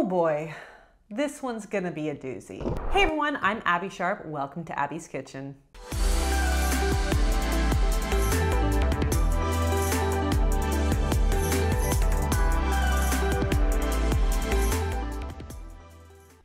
Oh boy, this one's gonna be a doozy. Hey everyone, I'm Abbey Sharp. Welcome to Abbey's Kitchen.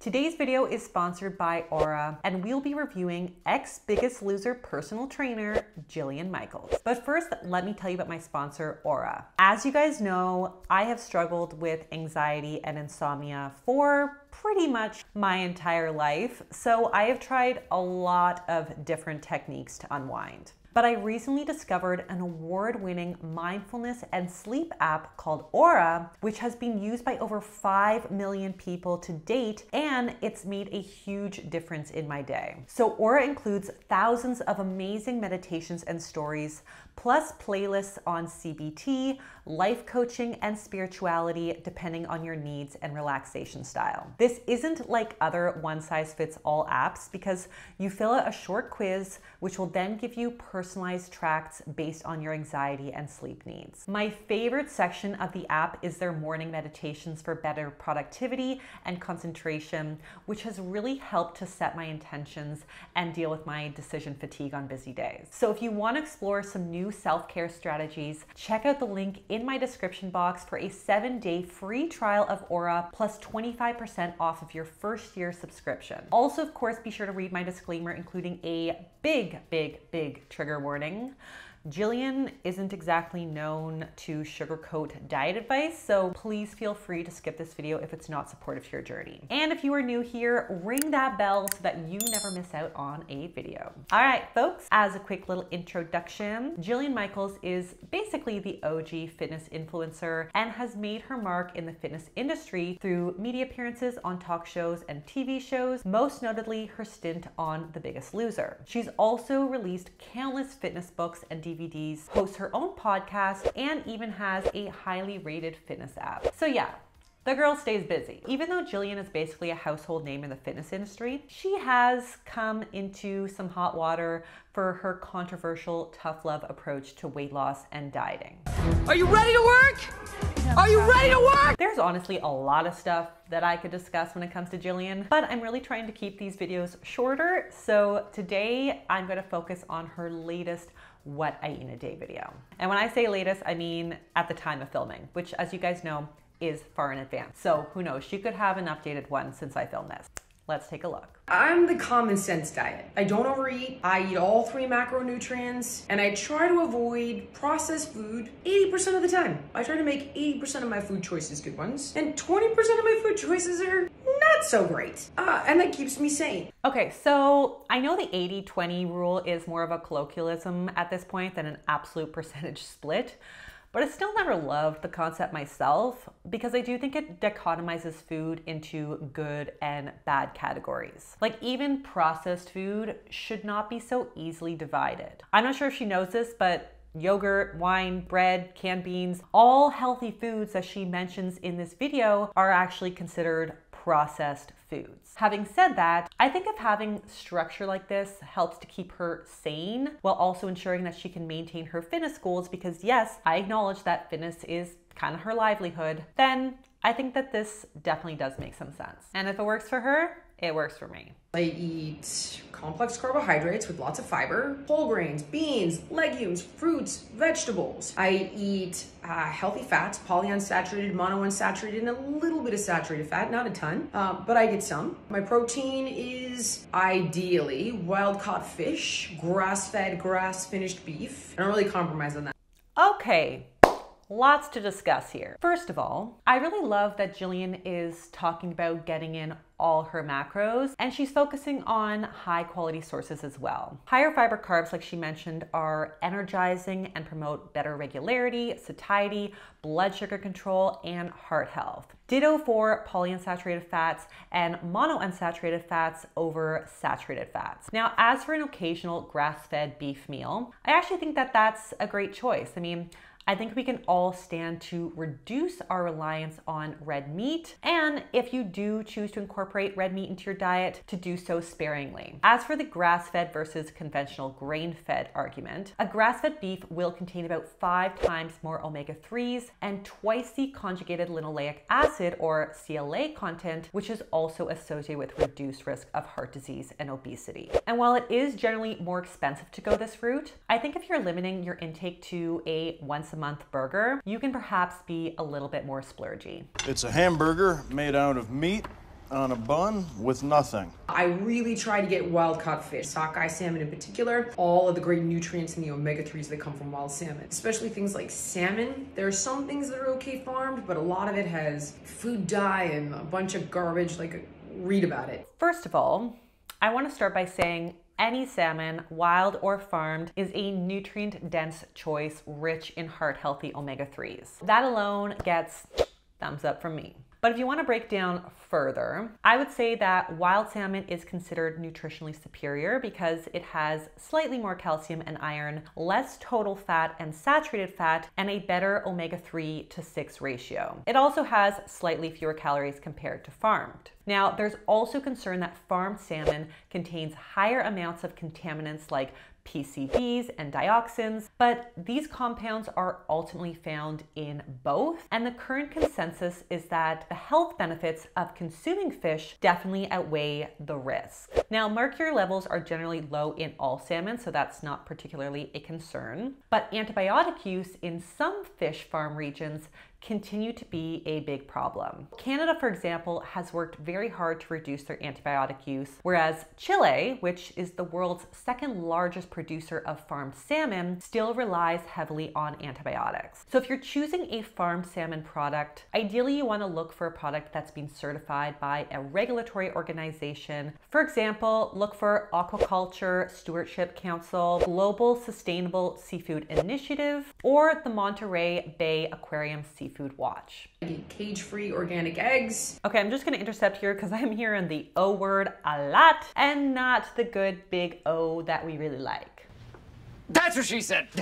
Today's video is sponsored by Aura, and we'll be reviewing ex Biggest Loser personal trainer, Jillian Michaels. But first, let me tell you about my sponsor, Aura. As you guys know, I have struggled with anxiety and insomnia for pretty much my entire life, so I have tried a lot of different techniques to unwind. But I recently discovered an award winning mindfulness and sleep app called Aura, which has been used by over 5 million people to date, and it's made a huge difference in my day. So, Aura includes thousands of amazing meditations and stories plus playlists on CBT, life coaching, and spirituality, depending on your needs and relaxation style. This isn't like other one size fits all apps because you fill out a short quiz, which will then give you personalized tracks based on your anxiety and sleep needs. My favorite section of the app is their morning meditations for better productivity and concentration, which has really helped to set my intentions and deal with my decision fatigue on busy days. So if you want to explore some new self care strategies, check out the link in my description box for a seven day free trial of Aura plus 25% off of your first year subscription. Also, of course, be sure to read my disclaimer, including a big, big, big trigger warning. Jillian isn't exactly known to sugarcoat diet advice, so please feel free to skip this video if it's not supportive to your journey. And if you are new here, ring that bell so that you never miss out on a video. All right, folks, as a quick little introduction, Jillian Michaels is basically the OG fitness influencer and has made her mark in the fitness industry through media appearances on talk shows and TV shows, most notably her stint on The Biggest Loser. She's also released countless fitness books and DVDs, hosts her own podcast, and even has a highly rated fitness app. So yeah, the girl stays busy. Even though Jillian is basically a household name in the fitness industry, she has come into some hot water for her controversial tough love approach to weight loss and dieting. Are you ready to work? Are you ready to work? There's honestly a lot of stuff that I could discuss when it comes to Jillian, but I'm really trying to keep these videos shorter. So today I'm gonna focus on her latest what I eat in a day video. And when I say latest, I mean at the time of filming, which as you guys know, is far in advance. So who knows, she could have an updated one since I filmed this. Let's take a look. I'm the common sense diet. I don't overeat, I eat all three macronutrients, and I try to avoid processed food 80% of the time. I try to make 80% of my food choices good ones, and 20% of my food choices are not so great. Uh, and that keeps me sane. Okay, so I know the 80 20 rule is more of a colloquialism at this point than an absolute percentage split. But I still never loved the concept myself because I do think it dichotomizes food into good and bad categories. Like even processed food should not be so easily divided. I'm not sure if she knows this, but yogurt, wine, bread, canned beans, all healthy foods that she mentions in this video are actually considered processed foods. Having said that, I think if having structure like this helps to keep her sane while also ensuring that she can maintain her fitness goals because yes, I acknowledge that fitness is kind of her livelihood, then I think that this definitely does make some sense. And if it works for her, it works for me. I eat complex carbohydrates with lots of fiber, whole grains, beans, legumes, fruits, vegetables. I eat uh, healthy fats, polyunsaturated, monounsaturated, and a little bit of saturated fat, not a ton, uh, but I get some. My protein is ideally wild caught fish, grass fed, grass finished beef. I don't really compromise on that. Okay, Lots to discuss here. First of all, I really love that Jillian is talking about getting in all her macros and she's focusing on high quality sources as well. Higher fiber carbs, like she mentioned, are energizing and promote better regularity, satiety, blood sugar control, and heart health. Ditto for polyunsaturated fats and monounsaturated fats over saturated fats. Now, as for an occasional grass fed beef meal, I actually think that that's a great choice. I mean, I think we can all stand to reduce our reliance on red meat, and if you do choose to incorporate red meat into your diet, to do so sparingly. As for the grass fed versus conventional grain fed argument, a grass fed beef will contain about five times more omega 3s and twice the conjugated linoleic acid or CLA content, which is also associated with reduced risk of heart disease and obesity. And while it is generally more expensive to go this route, I think if you're limiting your intake to a once a month burger, you can perhaps be a little bit more splurgy. It's a hamburger made out of meat on a bun with nothing. I really try to get wild caught fish, sockeye salmon in particular, all of the great nutrients and the omega-3s that come from wild salmon, especially things like salmon. There are some things that are okay farmed, but a lot of it has food dye and a bunch of garbage, like read about it. First of all, I want to start by saying any salmon, wild or farmed, is a nutrient dense choice rich in heart healthy omega 3s. That alone gets thumbs up from me. But if you want to break down further, I would say that wild salmon is considered nutritionally superior because it has slightly more calcium and iron, less total fat and saturated fat, and a better omega 3 to 6 ratio. It also has slightly fewer calories compared to farmed. Now, there's also concern that farmed salmon contains higher amounts of contaminants like PCBs and dioxins, but these compounds are ultimately found in both. And the current consensus is that the health benefits of consuming fish definitely outweigh the risk. Now, mercury levels are generally low in all salmon, so that's not particularly a concern. But antibiotic use in some fish farm regions continue to be a big problem. Canada, for example, has worked very hard to reduce their antibiotic use, whereas Chile, which is the world's second largest producer of farmed salmon, still relies heavily on antibiotics. So if you're choosing a farmed salmon product, ideally you want to look for a product that's been certified by a regulatory organization. For example, look for Aquaculture Stewardship Council, Global Sustainable Seafood Initiative, or the Monterey Bay Aquarium Seafood Seafood Watch. Cage-free organic eggs. Okay, I'm just gonna intercept here because I'm hearing the O word a lot and not the good big O that we really like. That's what she said.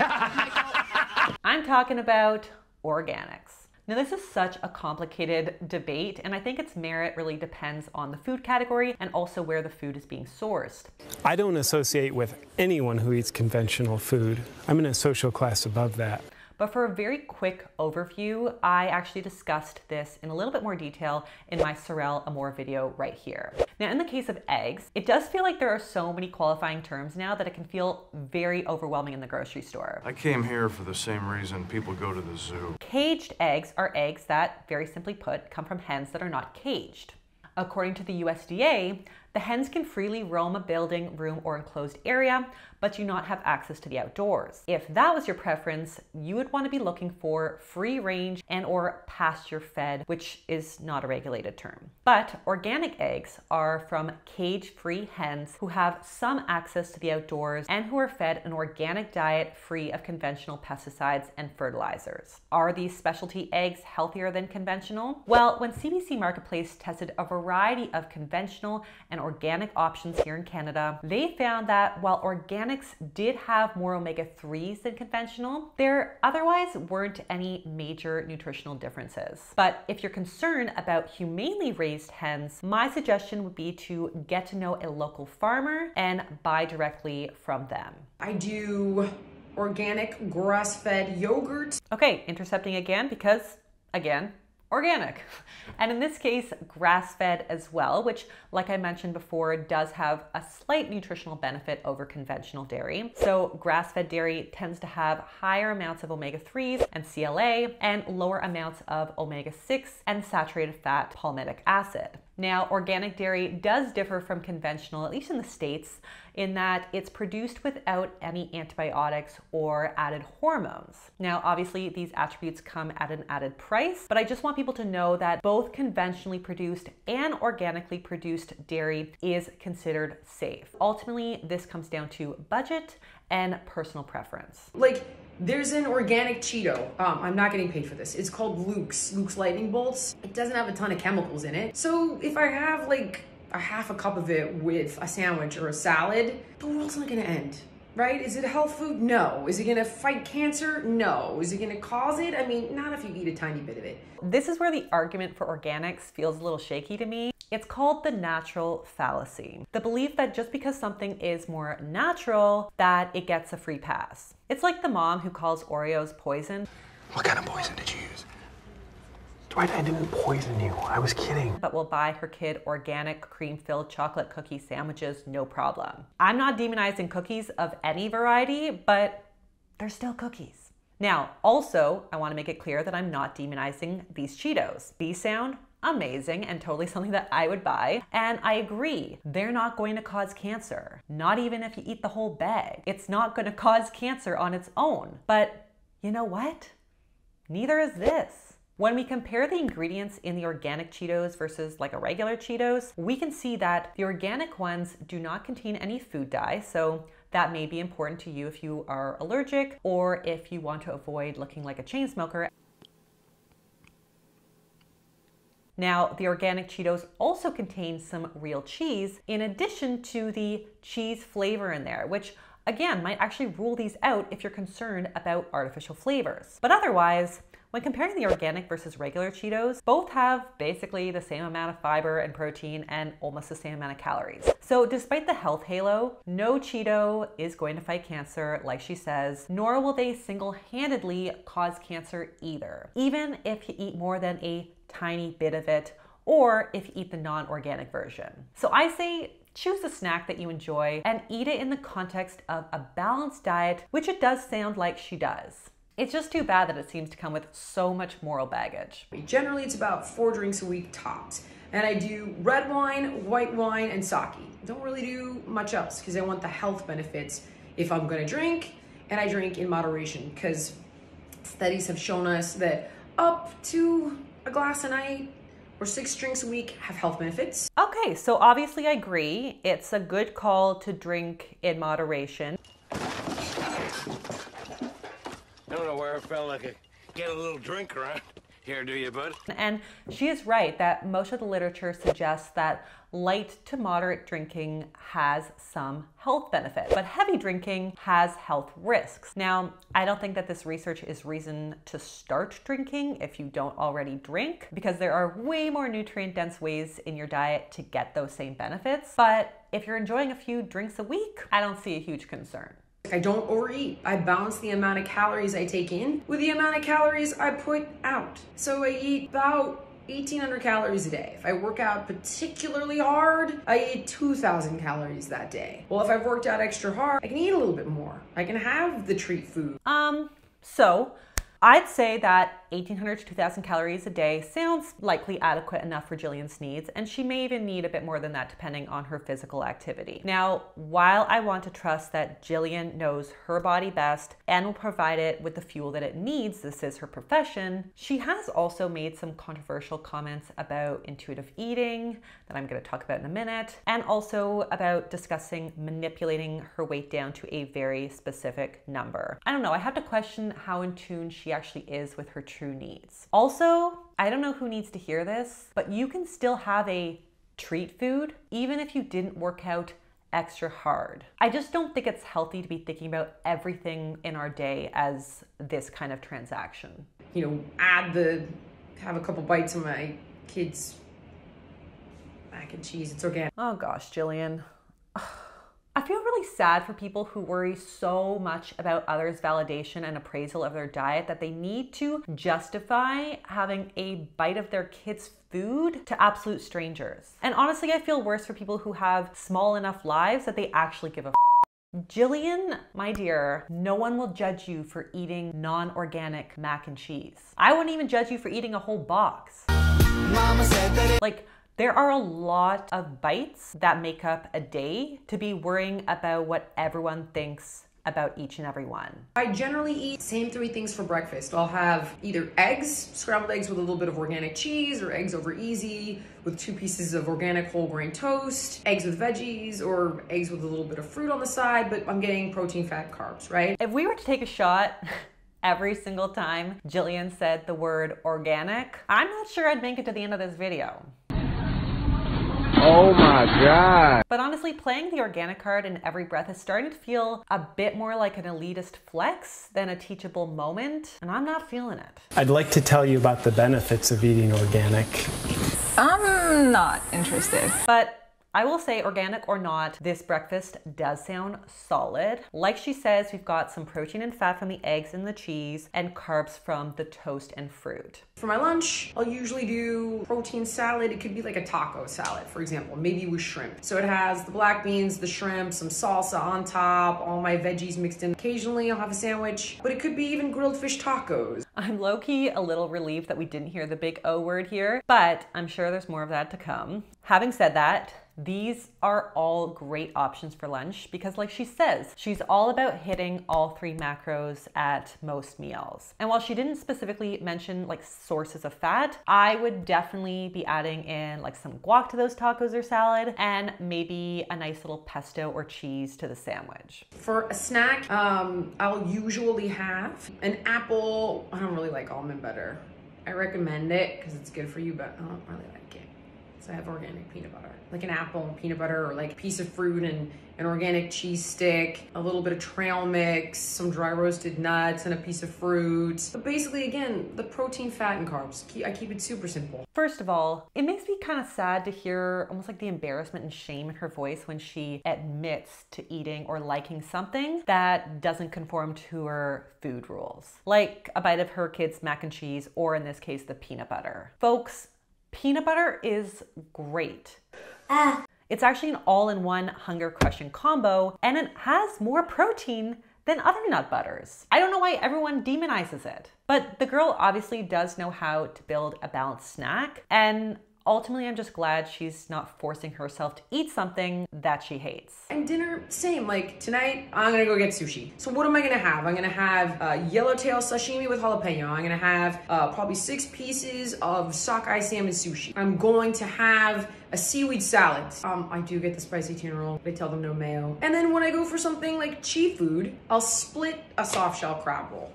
I'm talking about organics. Now, this is such a complicated debate, and I think its merit really depends on the food category and also where the food is being sourced. I don't associate with anyone who eats conventional food. I'm in a social class above that. But for a very quick overview, I actually discussed this in a little bit more detail in my Sorel Amour video right here. Now, in the case of eggs, it does feel like there are so many qualifying terms now that it can feel very overwhelming in the grocery store. I came here for the same reason people go to the zoo. Caged eggs are eggs that, very simply put, come from hens that are not caged. According to the USDA, the hens can freely roam a building, room, or enclosed area, but do not have access to the outdoors. If that was your preference, you would want to be looking for free range and or pasture fed, which is not a regulated term. But organic eggs are from cage-free hens who have some access to the outdoors and who are fed an organic diet free of conventional pesticides and fertilizers. Are these specialty eggs healthier than conventional? Well, when CBC Marketplace tested a variety of conventional and organic options here in Canada, they found that while did have more omega 3s than conventional, there otherwise weren't any major nutritional differences. But if you're concerned about humanely raised hens, my suggestion would be to get to know a local farmer and buy directly from them. I do organic grass fed yogurt. Okay, intercepting again because, again, organic. And in this case, grass fed as well, which, like I mentioned before, does have a slight nutritional benefit over conventional dairy. So, grass fed dairy tends to have higher amounts of omega 3s and CLA and lower amounts of omega 6 and saturated fat palmitic acid. Now, organic dairy does differ from conventional, at least in the States, in that it's produced without any antibiotics or added hormones. Now, obviously, these attributes come at an added price, but I just want people to know that both conventionally produced and organically produced dairy is considered safe. Ultimately, this comes down to budget and personal preference. Like, there's an organic Cheeto. Um, I'm not getting paid for this. It's called Luke's, Luke's Lightning Bolts. It doesn't have a ton of chemicals in it. So if I have like a half a cup of it with a sandwich or a salad, the world's not gonna end. right? Is it a health food? No. Is it gonna fight cancer? No. Is it gonna cause it? I mean, not if you eat a tiny bit of it. This is where the argument for organics feels a little shaky to me. It's called the natural fallacy. The belief that just because something is more natural, that it gets a free pass. It's like the mom who calls Oreos poison, What kind of poison did you use? Dwight, I didn't poison you. I was kidding. but will buy her kid organic cream filled chocolate cookie sandwiches no problem. I'm not demonizing cookies of any variety, but they're still cookies. Now, also, I want to make it clear that I'm not demonizing these Cheetos. These sound amazing and totally something that I would buy. And I agree, they're not going to cause cancer. Not even if you eat the whole bag. It's not going to cause cancer on its own. But you know what? Neither is this. When we compare the ingredients in the organic Cheetos versus like a regular Cheetos, we can see that the organic ones do not contain any food dye, so that may be important to you if you are allergic or if you want to avoid looking like a chain smoker. Now, the organic Cheetos also contain some real cheese in addition to the cheese flavor in there, which again might actually rule these out if you're concerned about artificial flavors. But otherwise, when comparing the organic versus regular Cheetos, both have basically the same amount of fiber and protein and almost the same amount of calories. So despite the health halo, no Cheeto is going to fight cancer, like she says, nor will they single-handedly cause cancer either, even if you eat more than a tiny bit of it or if you eat the non-organic version. So I say choose a snack that you enjoy and eat it in the context of a balanced diet, which it does sound like she does. It's just too bad that it seems to come with so much moral baggage. Generally, it's about four drinks a week tops. And I do red wine, white wine, and sake. Don't really do much else because I want the health benefits if I'm gonna drink, and I drink in moderation because studies have shown us that up to a glass a night or six drinks a week have health benefits. Okay, so obviously I agree. It's a good call to drink in moderation. I don't know where I felt like I get a little drink around here, do you, bud? And she is right that most of the literature suggests that light to moderate drinking has some health benefit, but heavy drinking has health risks. Now, I don't think that this research is reason to start drinking if you don't already drink, because there are way more nutrient dense ways in your diet to get those same benefits. But if you're enjoying a few drinks a week, I don't see a huge concern. I don't overeat. I balance the amount of calories I take in with the amount of calories I put out. So I eat about 1800 calories a day. If I work out particularly hard, I eat 2000 calories that day. Well, if I've worked out extra hard, I can eat a little bit more. I can have the treat food. Um, so I'd say that 1800 to 2000 calories a day sounds likely adequate enough for Jillian's needs, and she may even need a bit more than that depending on her physical activity. Now, while I want to trust that Jillian knows her body best and will provide it with the fuel that it needs, this is her profession, she has also made some controversial comments about intuitive eating that I'm going to talk about in a minute, and also about discussing manipulating her weight down to a very specific number. I don't know, I have to question how in tune she actually is with her needs. Also, I don't know who needs to hear this, but you can still have a treat food even if you didn't work out extra hard. I just don't think it's healthy to be thinking about everything in our day as this kind of transaction. You know, add the, have a couple bites of my kids' mac and cheese. It's organic. Oh gosh, Jillian. I feel really sad for people who worry so much about others' validation and appraisal of their diet that they need to justify having a bite of their kids' food to absolute strangers. And honestly, I feel worse for people who have small enough lives that they actually give a Jillian, my dear, no one will judge you for eating non organic mac and cheese. I wouldn't even judge you for eating a whole box. Like, there are a lot of bites that make up a day to be worrying about what everyone thinks about each and every one. I generally eat same three things for breakfast. I'll have either eggs, scrambled eggs with a little bit of organic cheese, or eggs over easy with two pieces of organic whole grain toast, eggs with veggies, or eggs with a little bit of fruit on the side, but I'm getting protein, fat, carbs, right? If we were to take a shot every single time Jillian said the word organic, I'm not sure I'd make it to the end of this video. Oh my god. But honestly, playing the organic card in every breath is starting to feel a bit more like an elitist flex than a teachable moment, and I'm not feeling it. I'd like to tell you about the benefits of eating organic. I'm not interested. But I will say, organic or not, this breakfast does sound solid. Like she says, we've got some protein and fat from the eggs and the cheese, and carbs from the toast and fruit. For my lunch, I'll usually do protein salad. It could be like a taco salad, for example, maybe with shrimp. So it has the black beans, the shrimp, some salsa on top, all my veggies mixed in. Occasionally I'll have a sandwich, but it could be even grilled fish tacos. I'm low key a little relieved that we didn't hear the big O word here, but I'm sure there's more of that to come. Having said that, these are all great options for lunch because, like she says, she's all about hitting all three macros at most meals. And while she didn't specifically mention like sources of fat, I would definitely be adding in like some guac to those tacos or salad and maybe a nice little pesto or cheese to the sandwich. For a snack, um, I'll usually have an apple. I don't really like almond butter. I recommend it because it's good for you, but I don't really like it. So I have organic peanut butter, like an apple and peanut butter, or like a piece of fruit and an organic cheese stick, a little bit of trail mix, some dry roasted nuts, and a piece of fruit. But basically, again, the protein, fat, and carbs. I keep it super simple. First of all, it makes me kind of sad to hear almost like the embarrassment and shame in her voice when she admits to eating or liking something that doesn't conform to her food rules, like a bite of her kid's mac and cheese, or in this case, the peanut butter. Folks, Peanut butter is great. Ah. It's actually an all in one hunger crushing combo, and it has more protein than other nut butters. I don't know why everyone demonizes it. But the girl obviously does know how to build a balanced snack, and ultimately, I'm just glad she's not forcing herself to eat something that she hates. And dinner, same. Like tonight, I'm gonna go get sushi. So what am I gonna have? I'm gonna have uh, yellowtail sashimi with jalapeno. I'm gonna have uh, probably six pieces of sockeye salmon sushi. I'm going to have a seaweed salad. Um, I do get the spicy tuna roll. They tell them no mayo. And then when I go for something like cheap food, I'll split a soft shell crab roll.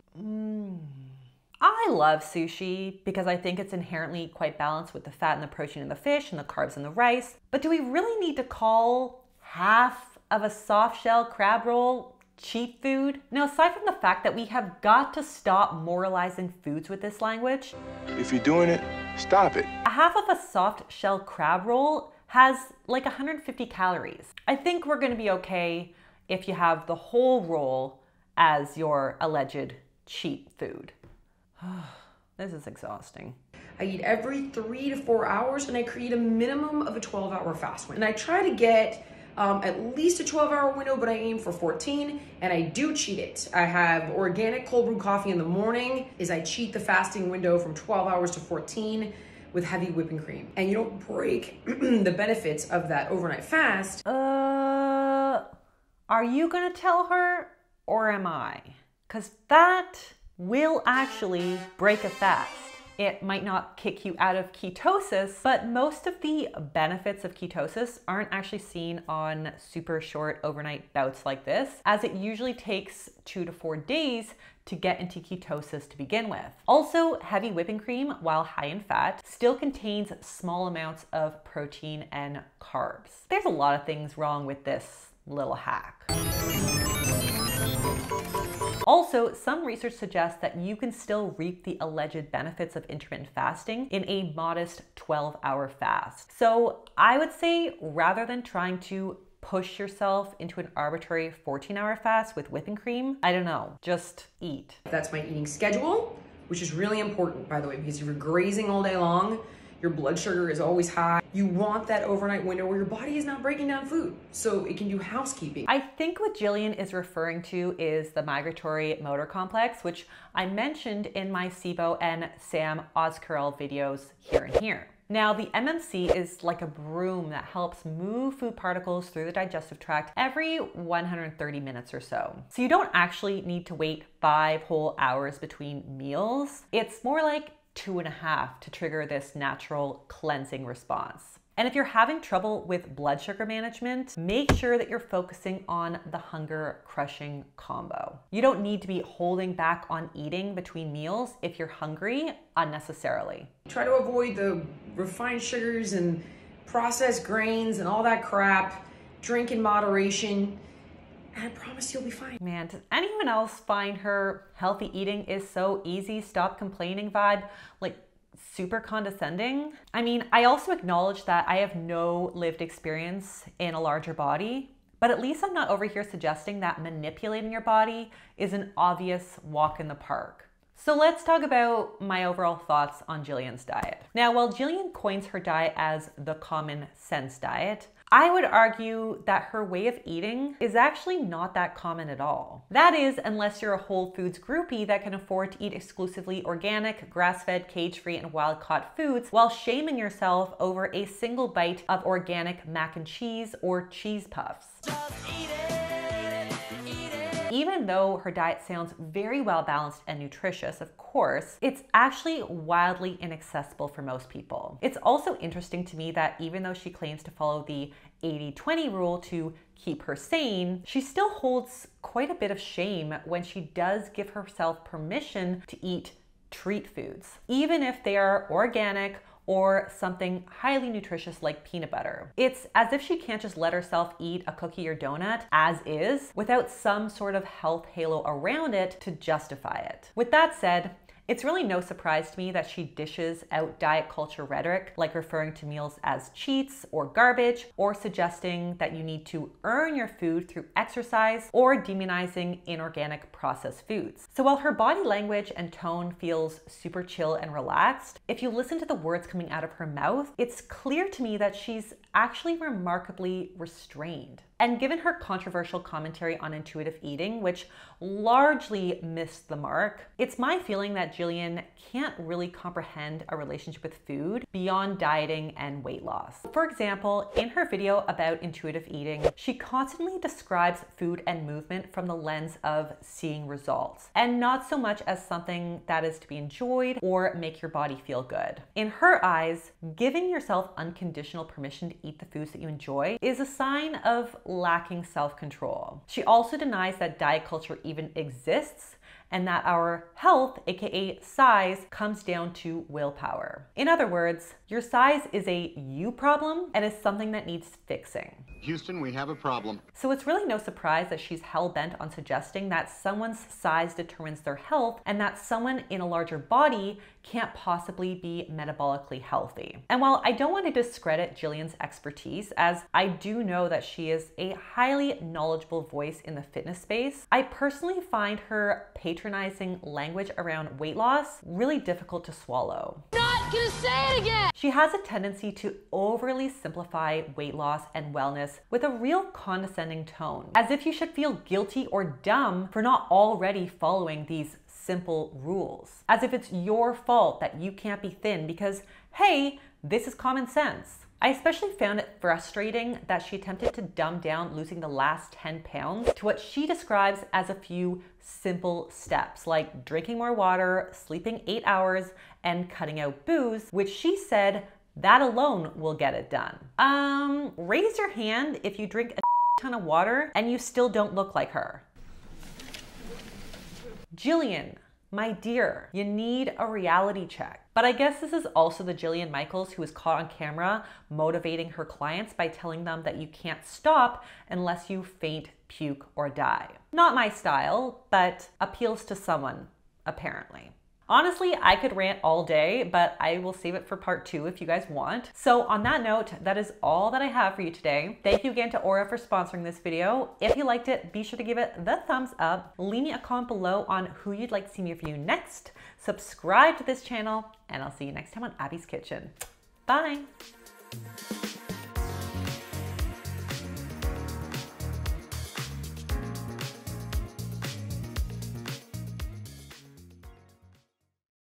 I love sushi because I think it's inherently quite balanced with the fat and the protein in the fish and the carbs in the rice. But do we really need to call half of a soft shell crab roll cheap food? Now, aside from the fact that we have got to stop moralizing foods with this language, If you're doing it, stop it. a half of a soft shell crab roll has like 150 calories. I think we're gonna be okay if you have the whole roll as your alleged cheap food. this is exhausting. I eat every three to four hours and I create a minimum of a 12 hour fast window. And I try to get um, at least a 12 hour window, but I aim for 14 and I do cheat it. I have organic cold brew coffee in the morning is I cheat the fasting window from 12 hours to 14 with heavy whipping cream. And you don't break the benefits of that overnight fast. Uh, are you gonna tell her or am I? Because that will actually break a fast. It might not kick you out of ketosis, but most of the benefits of ketosis aren't actually seen on super short overnight bouts like this, as it usually takes two to four days to get into ketosis to begin with. Also, heavy whipping cream, while high in fat, still contains small amounts of protein and carbs. There's a lot of things wrong with this little hack. Also, some research suggests that you can still reap the alleged benefits of intermittent fasting in a modest 12 hour fast. So, I would say rather than trying to push yourself into an arbitrary 14 hour fast with whipping cream, I don't know, just eat. That's my eating schedule, which is really important, by the way, because if you're grazing all day long, your blood sugar is always high. You want that overnight window where your body is not breaking down food so it can do housekeeping. I think what Jillian is referring to is the migratory motor complex, which I mentioned in my SIBO and Sam Ozcarel videos here and here. Now, the MMC is like a broom that helps move food particles through the digestive tract every 130 minutes or so. So you don't actually need to wait five whole hours between meals. It's more like two and a half to trigger this natural cleansing response. And if you're having trouble with blood sugar management, make sure that you're focusing on the hunger crushing combo. You don't need to be holding back on eating between meals if you're hungry unnecessarily. Try to avoid the refined sugars and processed grains and all that crap. Drink in moderation. And I promise you'll be fine. Man, does anyone else find her healthy eating is so easy, stop complaining vibe like super condescending? I mean, I also acknowledge that I have no lived experience in a larger body, but at least I'm not over here suggesting that manipulating your body is an obvious walk in the park. So let's talk about my overall thoughts on Jillian's diet. Now, while Jillian coins her diet as the common sense diet, I would argue that her way of eating is actually not that common at all. That is, unless you're a Whole Foods groupie that can afford to eat exclusively organic, grass fed, cage free, and wild caught foods while shaming yourself over a single bite of organic mac and cheese or cheese puffs. Even though her diet sounds very well balanced and nutritious, of course, it's actually wildly inaccessible for most people. It's also interesting to me that even though she claims to follow the 80 20 rule to keep her sane, she still holds quite a bit of shame when she does give herself permission to eat treat foods, even if they are organic or something highly nutritious like peanut butter. It's as if she can't just let herself eat a cookie or donut as is without some sort of health halo around it to justify it. With that said, it's really no surprise to me that she dishes out diet culture rhetoric, like referring to meals as cheats or garbage, or suggesting that you need to earn your food through exercise, or demonizing inorganic processed foods. So while her body language and tone feels super chill and relaxed, if you listen to the words coming out of her mouth, it's clear to me that she's actually remarkably restrained. And given her controversial commentary on intuitive eating, which largely missed the mark, it's my feeling that Jillian can't really comprehend a relationship with food beyond dieting and weight loss. For example, in her video about intuitive eating, she constantly describes food and movement from the lens of seeing results, and not so much as something that is to be enjoyed or make your body feel good. In her eyes, giving yourself unconditional permission to eat the foods that you enjoy is a sign of lacking self control. She also denies that diet culture even exists and that our health, aka size, comes down to willpower. In other words, your size is a you problem and is something that needs fixing. Houston, we have a problem. So it's really no surprise that she's hell bent on suggesting that someone's size determines their health and that someone in a larger body can't possibly be metabolically healthy. And while I don't want to discredit Jillian's expertise, as I do know that she is a highly knowledgeable voice in the fitness space, I personally find her patronizing language around weight loss really difficult to swallow. Not gonna say it again! She has a tendency to overly simplify weight loss and wellness with a real condescending tone, as if you should feel guilty or dumb for not already following these simple rules, as if it's your fault that you can't be thin because, hey, this is common sense. I especially found it frustrating that she attempted to dumb down losing the last 10 pounds to what she describes as a few simple steps, like drinking more water, sleeping eight hours, and cutting out booze, which she said that alone will get it done. Um, raise your hand if you drink a ton of water and you still don't look like her. Jillian, my dear, you need a reality check. But I guess this is also the Jillian Michaels who was caught on camera motivating her clients by telling them that you can't stop unless you faint, puke, or die. Not my style, but appeals to someone, apparently. Honestly, I could rant all day, but I will save it for part two if you guys want. So on that note, that is all that I have for you today. Thank you again to Aura for sponsoring this video. If you liked it, be sure to give it the thumbs up. Leave me a comment below on who you'd like to see me review next. Subscribe to this channel, and I'll see you next time on Abbey's Kitchen. Bye.